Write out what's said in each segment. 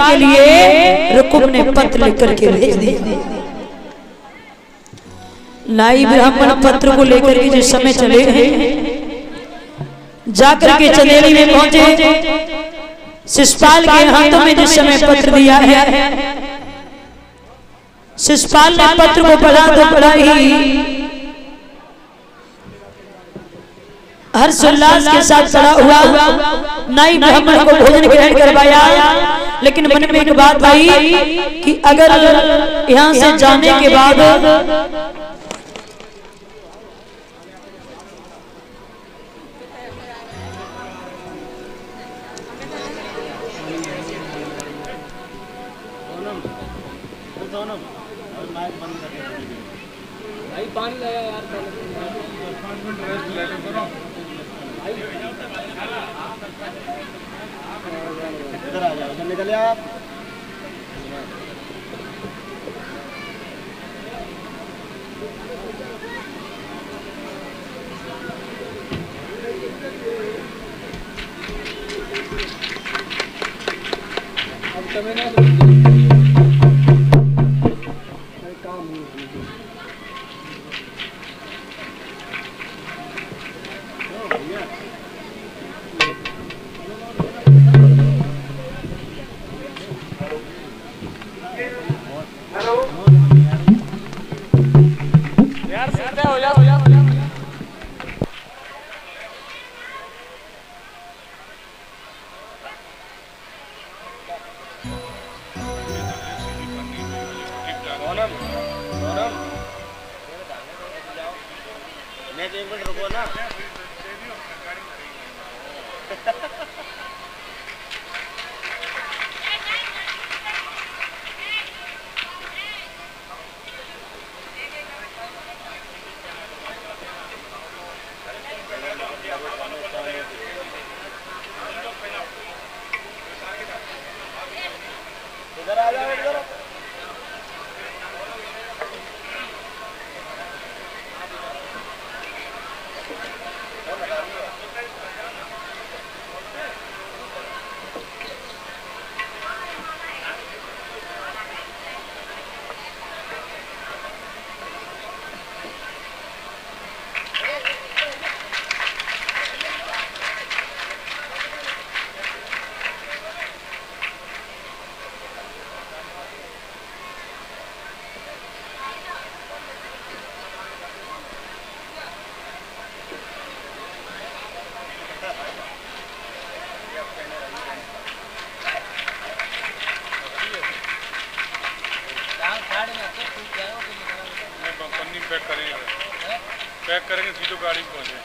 के लिए रुकुम ने पत्र लेकर के भेज दिया लाई ब्राह्मण पत्र को लेकर के जिस समय चले गए जाकर के चंदेरी में पहुँचे। शिषपाल के हाथों में जिस समय पत्र दिया है शिषपाल ने पत्र को पढ़ा तो पढ़ा ही। हर्षोल्लास के साथ खड़ा हुआ। नाई ब्राह्मण को भोजन ग्रहण करवाया। लेकिन मन में एक बात आई कि अगर यहाँ से जाने के बाद इधर आ जाओ इधर निकलिए आप। सोनम मैं एक मिनट रुको ना Ha ha ha. पैक करेंगे सीधो गाड़ी पहुँचे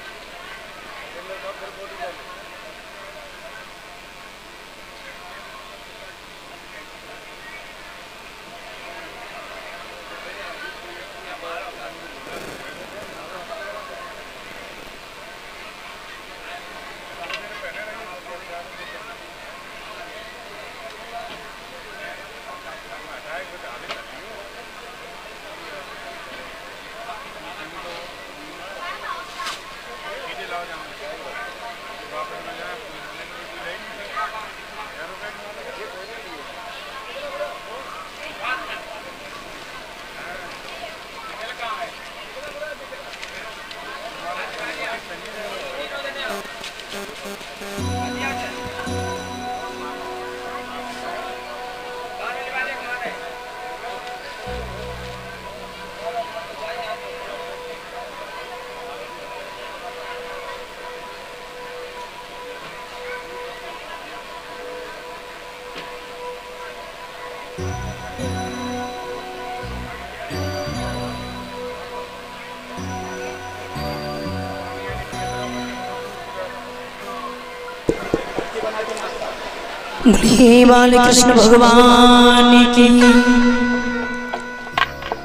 कृष्ण भगवान की।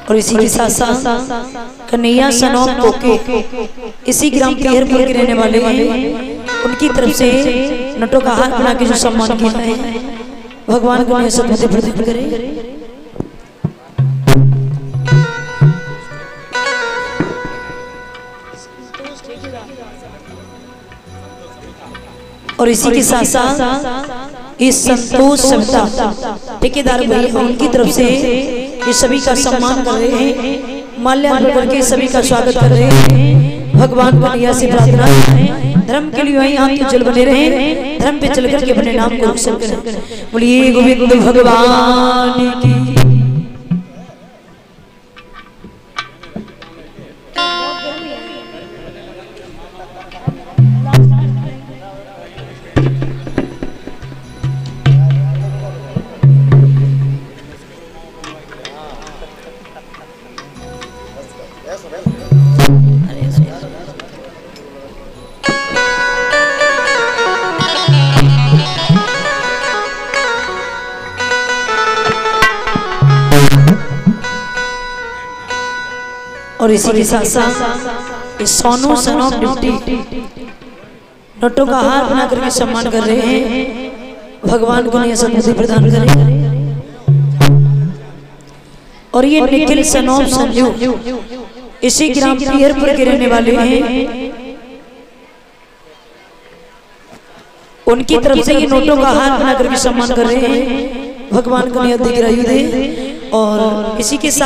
और इसी के साथ साथ कन्हैया सनोम पोके इसी ग्राम पेहरपुर के रहने वाले, उनकी तरफ़ से नटो का हाथ बना के जो सम्मान किया है, भगवान को प्रदीप और इसी के साथ साथ इस संतोष सविता ठेकेदार भाई उनकी तरफ़ से ये सभी का सम्मान कर रहे हैं। माल्यार्पण करके सभी का स्वागत कर रहे हैं। भगवान कन्हैया से प्रार्थना धर्म के लिए वही हाथ जल बने रहे धर्म पे चल करके अपने नाम को रोशन करें। बोलिए, गोविंद भगवान की और इसी के साथ साथ इस सोनू सन ऑफ़ डिप्टी नटों का हार बना करके सम्मान कर रहे हैं। भगवान को नहीं समृद्धि प्रदान करें। और ये निखिल सन ऑफ़ संजू इसी ग्राम पियरपुर के रहने वाले हैं। उनकी तरफ़ से ये नोटों का हार बना करके सम्मान कर रहे हैं। भगवान को नियत दिख रही दे और इसी के साथ